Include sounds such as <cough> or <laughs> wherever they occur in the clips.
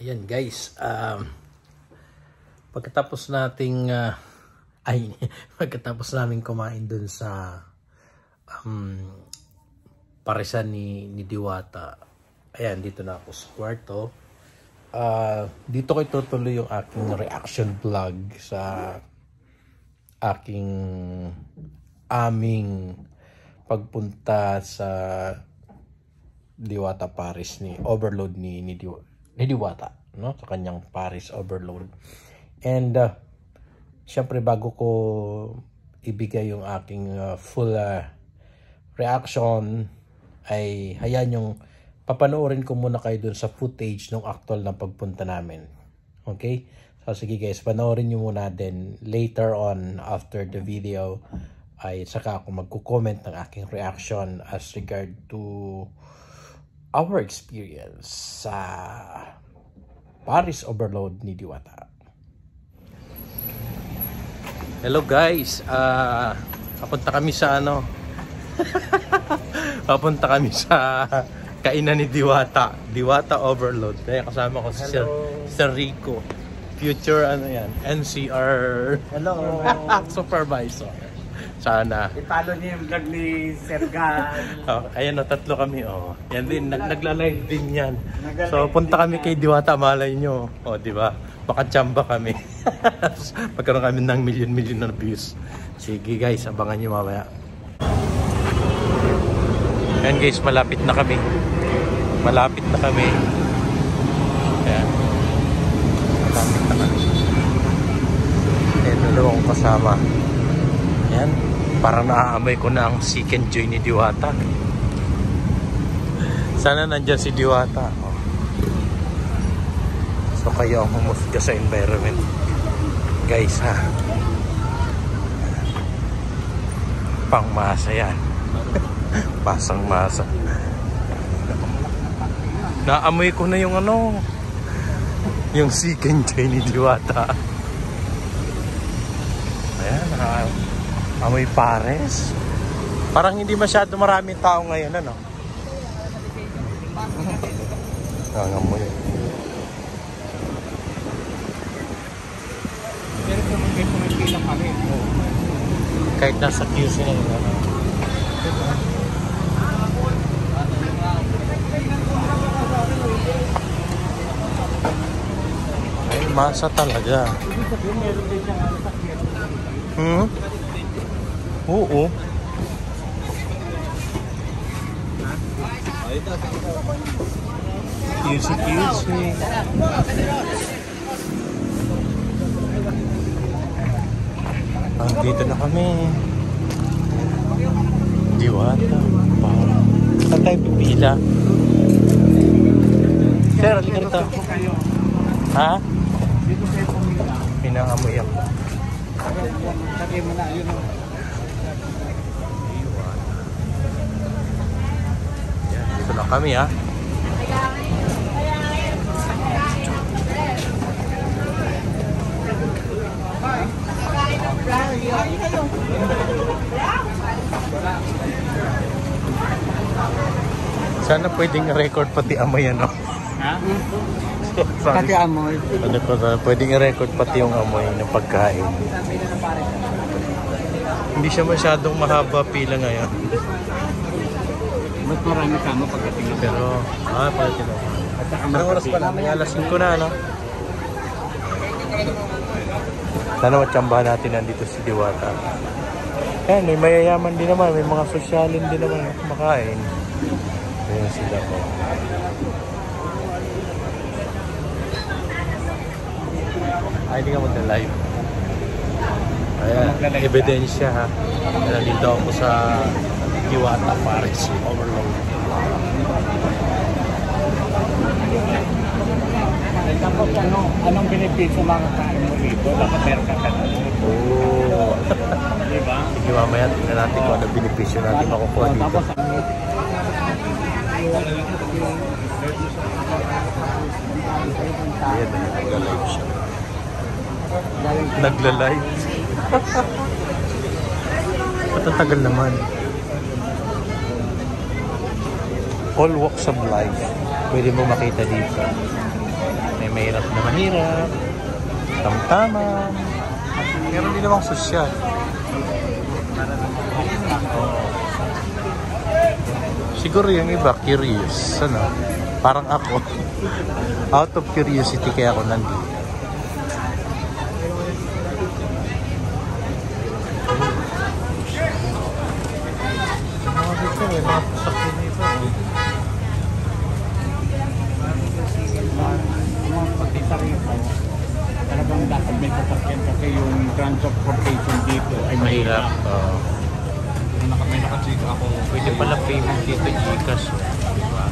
Ayan guys, um, pagkatapos nating uh, ay <laughs> pagkatapos namin kumain dun sa um, parisan ni, ni Diwata. Ayan, dito na ako sa kwarto. Uh, dito ko itutuloy yung aking reaction vlog sa aking aming pagpunta sa Diwata Paris ni Overload ni ni, Diw ni Diwata no sa kanyang Paris Overload. And uh, syempre bago ko ibigay yung aking uh, full uh, reaction ay hayaan yung papanoorin ko muna kayo dun sa footage ng actual na pagpunta namin. Okay? So sige guys, panoorin nyo muna then later on after the video ay saka ako magko-comment ng aking reaction as regard to our experience sa Paris Overload ni Diwata. Hello guys, uh, papunta kami sa ano? <laughs> Papunta kami sa kainan ni Diwata. Diwata Overload. Kaya kasama ko si Sir, Sir Rico. Future ano yan? NCR Hello. <laughs> supervisor sana I-follow niyo yung vlog ni Sir Gan. <laughs> oh, ayan o tatlo kami oh yan din nag nagla-live din yan so punta kami kay Diwata malay nyo oh di ba baka tsamba kami <laughs> magkaroon kami ng million-million na views sige guys abangan nyo mamaya Ayan guys, malapit na kami. Malapit na kami. Ayan. Malapit na kami. Ayan, dalawang kasama. Ayan. Parang naaamoy ko na ang second joy ni Diwata. Sana nandyan si Diwata. Oh. So kayo ang humusga sa environment. Guys ha. Pangmasa yan. <laughs> Pasang masa. Naamoy ko na yung ano, yung second joy ni Diwata. Ayan, na- amoy pares. Parang hindi masyado maraming tao ngayon, ano? <laughs> Ang amoy. Pero kung may pumipila kami. Kahit nasa QC na yun, ano? Ay, masa talaga. Ano Hmm? Oo. QC, QC. Ah, dito na kami. Diwata. Wow. Saan tayo pipila? Sir, halika rito. Ha? Pinangamoy ako. Sabi mo na yun. Yan, dito na kami ha. Sana pwedeng record pati amoy ano. Ha? Sorry. Pati amoy. Ano ko pwedeng i-record pati yung amoy ng pagkain. Hindi siya masyadong mahaba pila ngayon. Mas marami kamo pagdating ng Pero, ah. At saka Anong oras pa lang? Alas 5 na, ano? Sana matsambahan natin nandito si Diwata. Ayan, may mayayaman din naman. May mga sosyalin din naman na kumakain. Ayan sila ko. Ay, hindi ka magla-live. Ayan, ebidensya ha. Nandito ako sa Diwata Paris Overload. Tapos ano, anong benepisyo makakain mo rito? Dapat meron ka ka Oo. <laughs> Di ba? Sige mamaya, tingnan natin kung ano benepisyo natin makukuha Oh, dito. Tapos ano, Ayan, nagla-live siya. Nagla-live. <laughs> Ba't ang tagal naman? All walks of life. Pwede mo makita dito. May mahirap na mahirap. Tamtaman. Meron din namang sosyal. Siguro yung iba, curious. Ano? Parang ako. <laughs> Out of curiosity kaya ako nandito. Mga dito, may mga sasakyan na iba. eh. Mga pagkita rito, talagang dapat may sasakyan kasi yung transportation dito ay Mahirap. Oo. Naka, may nakachika ako. Pwede pala payment dito Gcash. oh. Diba?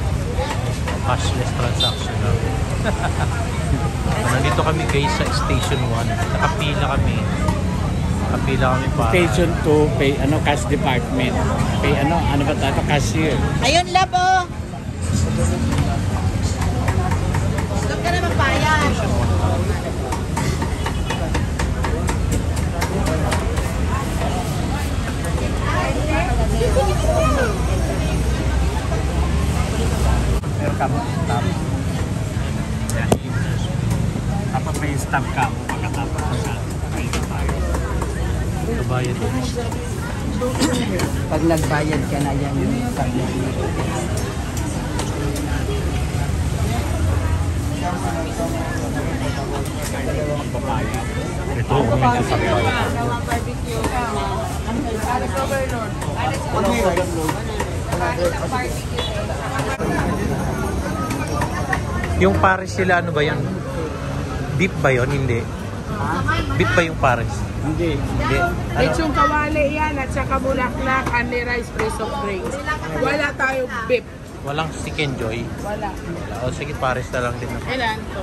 Cashless transaction lang. <laughs> Nandito kami guys sa Station 1. Nakapila kami. Nakapila kami para... Station 2, pay, ano, cash department. Pay, ano, ano ba tayo? Cashier. Ayun, labo! Huwag ka na magbayad. Meron ka mo stop. Yan. Dapat may stop ka mo pagkatapos tayo. Kabayan din. Pag nagbayad ka na yan, yung sabi Ito, may sasakyan. Yung Paris sila, ano ba yun? Beef ba yun? Hindi. Beef ba yung Paris? Hindi. Hindi. Ano? Lechong kawali yan at saka bulaklak, only rice, free soft drinks. Wala tayong beef. Walang stick and joy. Wala. Wala. O sige, Paris na lang din. Ilan to?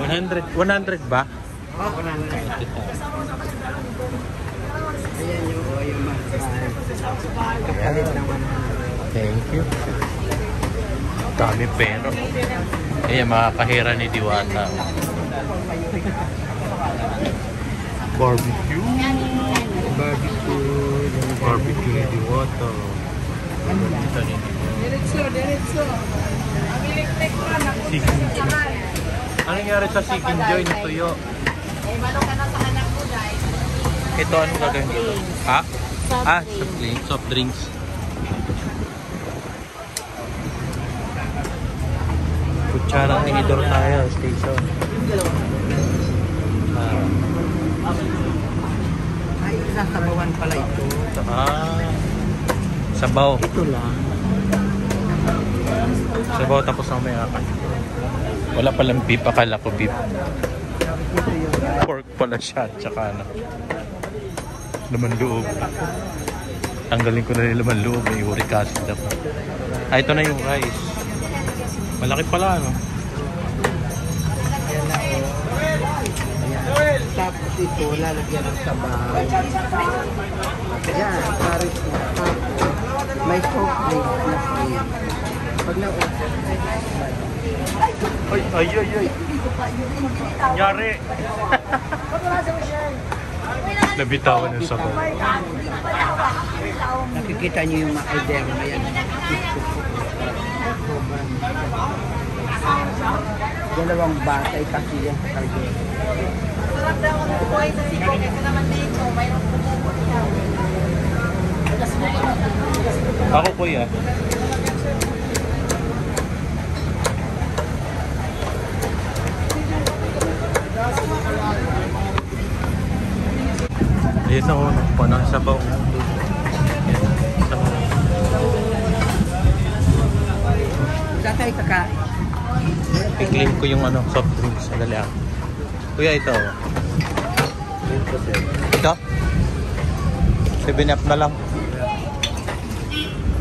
100, 100 ba? Oh. Ayan yung, oh, yung Ayan. Thank you. Dami pero. Ayan, mga kahira ni Diwata. Barbecue. Barbecue. Barbecue. Ito ni Diretso, diretso. Ang electric pa, naku. Chicken Joy. Ano nangyari sa Chicken Joy na tuyo? Eh, balo ka na sa anak mo, guys. Ito, anong gagawin dito? Ha? Ah, soft drinks. Soft drinks. Kutsarang tinidor tayo, station. Ah, Ay, isang sabawan pala ito. ah, sabaw. Ito lang. Sabaw tapos ang may akan. Wala palang beef, akala ko beef. Pork pala siya, tsaka ano. Laman loob. Tanggalin ko na yung laman loob, may uric acid ako. Ah, ito na yung rice. Malaki pala, ano? Tapos ito, lalagyan ng sabaw. Yan, paris na. May soft drink na free. Pag na Ay, ay, ay, ay. Nyari. Nabitawan ng sabaw. nakikita niyo yung mga ederma yan. Dalawang batay kasi yan sa kalye. Ako kuya. Ayun na oh, panang sabaw. Sabaw. Tatay kakain. I-claim ko yung ano, soft drinks. Sandali ah. Kuya, ito. Ito? 7 up na lang.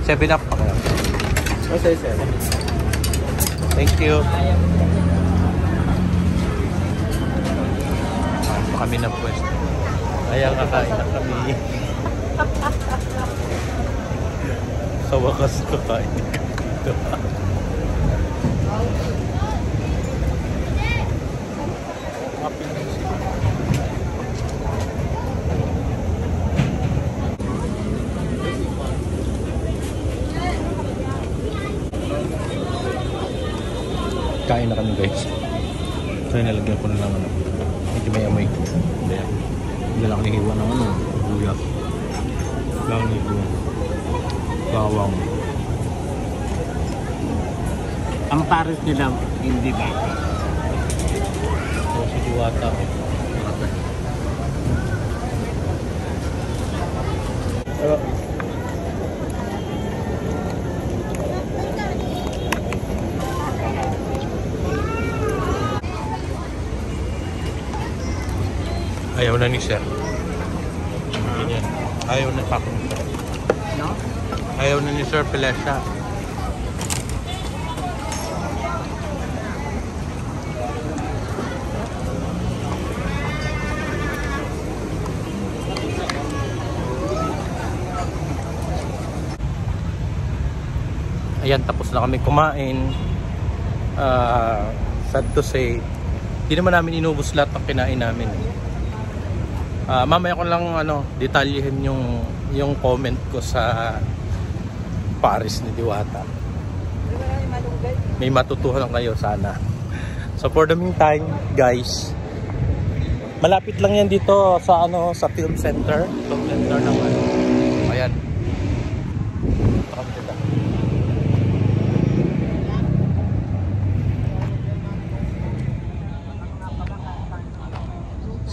7 up pa. Okay, sir. Thank you. Pa kami na pwesto. Kaya kakain na kami. Sa wakas kakain dito. Kain na kami guys. So nilagyan ko na lang ano. Medyo may amoy. Hindi. Hindi lang hihiwa ng ano. Luya. Lang hihiwa. Bawang. Ang pares nila, hindi ba? So si Diwata. Pero Ayaw na ni Sir. Ganyan. Ayaw na pa. No? Ayaw na ni Sir Pelesha. Ayan, tapos na kami kumain. Ah, sad to say, di naman namin inubos lahat ng kinain namin. Ah, mamaya ko lang ano, detalyehin yung yung comment ko sa Paris ni Diwata. May matutuhan kayo sana. So for the meantime, guys, malapit lang yan dito sa ano sa film center, film center ng ano.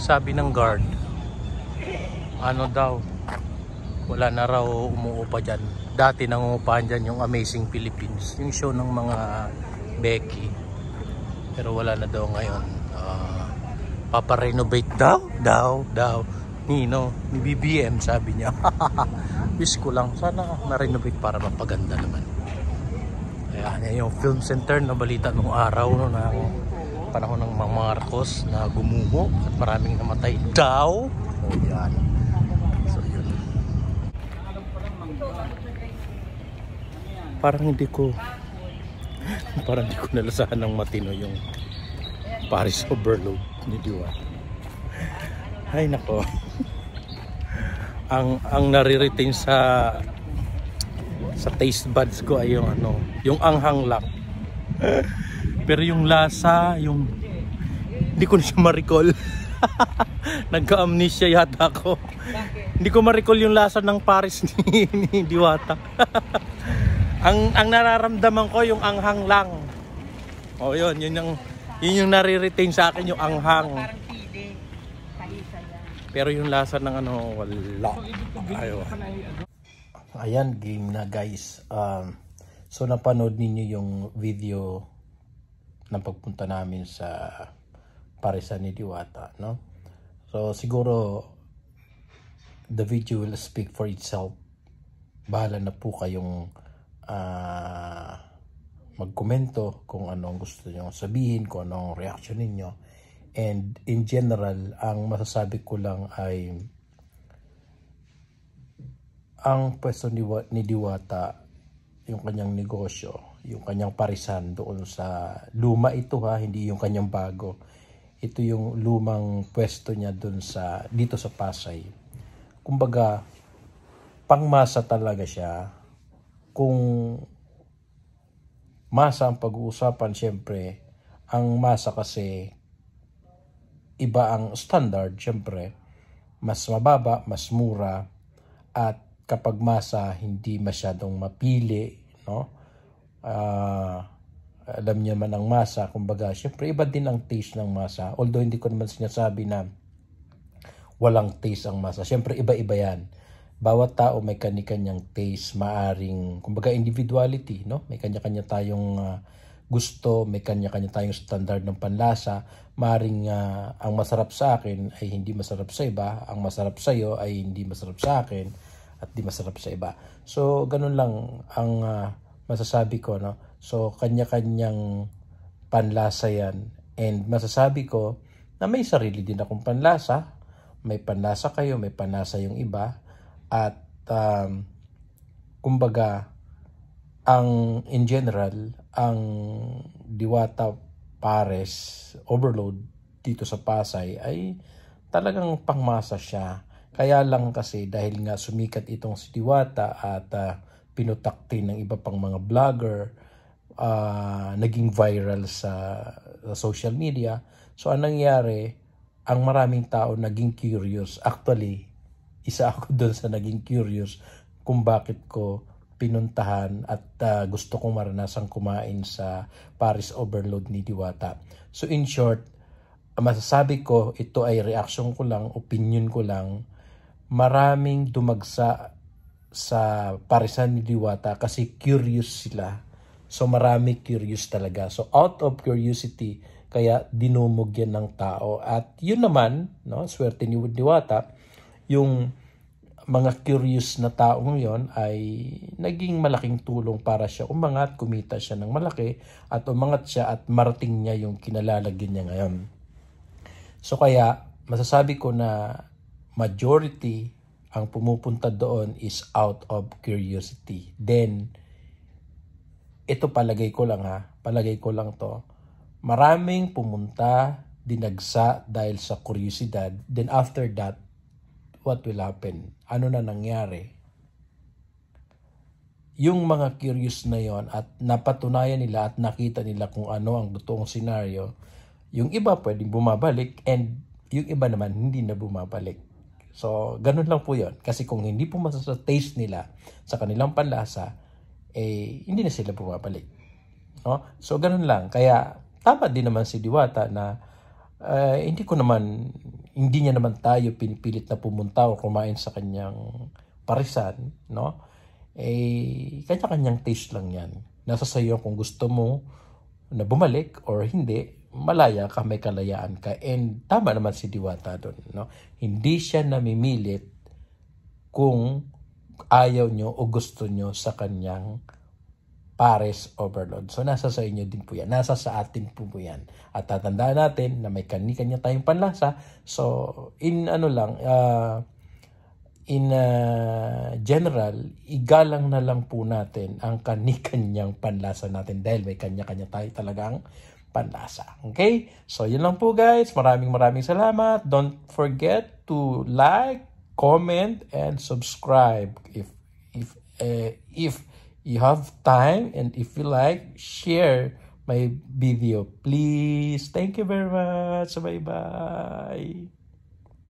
Sabi ng guard, ano daw, wala na raw umuupa dyan. Dati nangungupahan dyan yung Amazing Philippines, yung show ng mga Becky. Pero wala na daw ngayon. Ah, paparenovate daw, daw, daw. Nino, ni BBM sabi niya. <laughs> Wish ko lang, sana na-renovate para mapaganda naman. Ayan, yan yung film center na balita nung araw no, na panahon ng mga Marcos na gumuho at maraming namatay daw. So yan. So yun. Parang hindi ko <laughs> parang hindi ko nalasahan ng matino yung Paris overload ni Diwa. Ay nako. ang ang nare-retain sa sa taste buds ko ay yung ano, yung anghang lang. <laughs> Pero yung lasa, yung hindi ko na siya ma-recall. <laughs> Nagka-amnesia yata ako. Hindi ko ma-recall yung lasa ng Paris ni, ni Diwata. Ang ang nararamdaman ko yung anghang lang. Oh, yun, yun yung yun yung nare-retain sa akin yung anghang. Pero yung lasa ng ano, wala. Ayaw. Ayan, game na guys. Um, so napanood ninyo yung video ng pagpunta namin sa Parisan ni Diwata, no? So siguro the video will speak for itself. Bahala na po kayong ah, magkomento kung ano ang gusto niyo sabihin, kung ano ang reaction ninyo. And in general, ang masasabi ko lang ay ang pwesto ni, ni Diwata, yung kanyang negosyo, yung kanyang parisan doon sa luma ito ha, hindi yung kanyang bago. Ito yung lumang pwesto niya doon sa dito sa Pasay. Kumbaga pangmasa talaga siya. Kung masa ang pag-uusapan, syempre, ang masa kasi iba ang standard, syempre, mas mababa, mas mura, at kapag masa, hindi masyadong mapili, no? Ah, alam niya man ang masa, kumbaga, syempre, iba din ang taste ng masa. Although, hindi ko naman sinasabi na walang taste ang masa. Syempre, iba-iba yan. Bawat tao may kani-kanyang taste, maaring, kumbaga, individuality, no? May kanya-kanya tayong ah, gusto, may kanya-kanya tayong standard ng panlasa. Maaring ah, ang masarap sa akin ay hindi masarap sa iba, ang masarap sa iyo ay hindi masarap sa akin at di masarap sa iba. So, ganun lang ang ah, masasabi ko, no? So, kanya-kanyang panlasa yan. And masasabi ko na may sarili din akong panlasa. May panlasa kayo, may panlasa yung iba. At, um, kumbaga, ang in general, ang Diwata Pares overload dito sa Pasay ay talagang pangmasa siya. Kaya lang kasi dahil nga sumikat itong si Diwata at ah, pinutakti ng iba pang mga vlogger, ah, naging viral sa sa social media. So, anong nangyari, ang maraming tao naging curious. Actually, isa ako <laughs> doon sa naging curious kung bakit ko pinuntahan at uh, gusto kong maranasang kumain sa Paris Overload ni Diwata. So in short, masasabi ko ito ay reaction ko lang, opinion ko lang. Maraming dumagsa sa Parisan ni Diwata kasi curious sila. So marami curious talaga. So out of curiosity, kaya dinumog yan ng tao. At yun naman, no, swerte ni Diwata, yung mga curious na taong yon ay naging malaking tulong para siya umangat, kumita siya ng malaki at umangat siya at marating niya yung kinalalagyan niya ngayon. So kaya masasabi ko na majority ang pumupunta doon is out of curiosity. Then, ito palagay ko lang ha, palagay ko lang to. Maraming pumunta, dinagsa dahil sa kuryosidad. Then after that, what will happen? Ano na nangyari? Yung mga curious na yon at napatunayan nila at nakita nila kung ano ang totoong senaryo, yung iba pwedeng bumabalik and yung iba naman hindi na bumabalik. So, ganun lang po yon Kasi kung hindi po sa taste nila sa kanilang panlasa, eh, hindi na sila bumabalik. No? So, ganun lang. Kaya, tama din naman si Diwata na uh, hindi ko naman hindi niya naman tayo pinipilit na pumunta o kumain sa kanyang parisan, no? Eh, kanya-kanyang taste lang yan. Nasa sa iyo kung gusto mo na bumalik or hindi, malaya ka, may kalayaan ka. And tama naman si Diwata doon, no? Hindi siya namimilit kung ayaw nyo o gusto nyo sa kanyang pares overload. So nasa sa inyo din po yan. Nasa sa atin po po yan. At tatandaan natin na may kani-kanya tayong panlasa. So in ano lang, uh, in uh, general, igalang na lang po natin ang kani-kanyang panlasa natin dahil may kanya-kanya tayo talagang panlasa. Okay? So yun lang po guys. Maraming maraming salamat. Don't forget to like, comment, and subscribe if if uh, if you have time and if you like, share my video. Please. Thank you very much. Bye-bye.